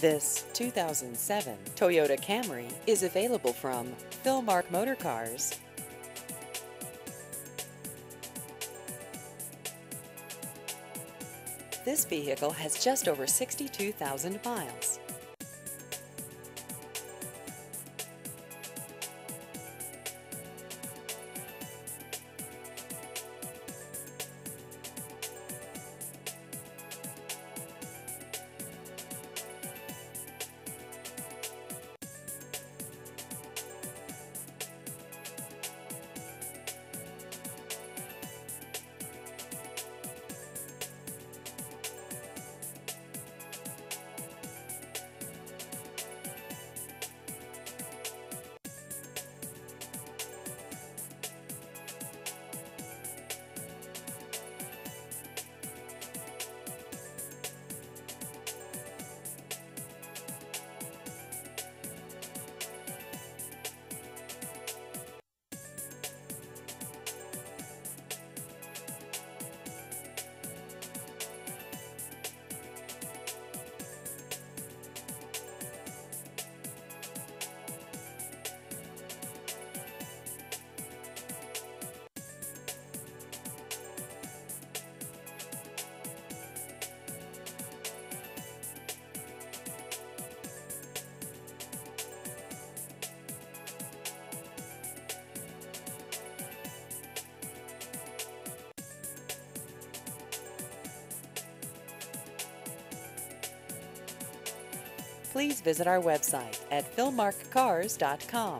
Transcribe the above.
This 2007 Toyota Camry is available from Philmark Motor Cars. This vehicle has just over 62,000 miles. Please visit our website at philmarkcars.com.